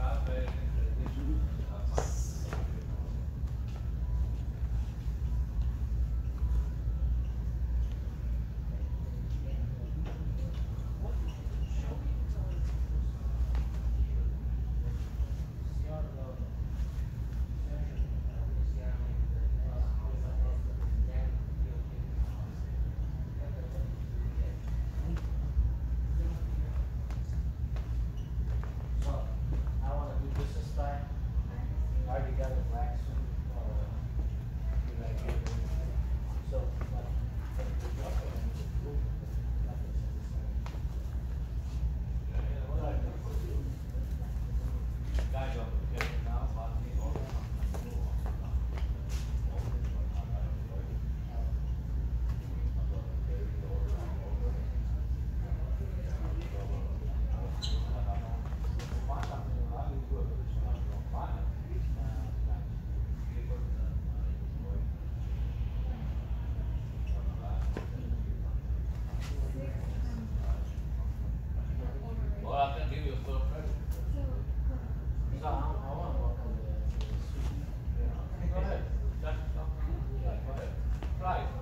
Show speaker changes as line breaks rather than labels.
So, got a black suit,
give
Go ahead.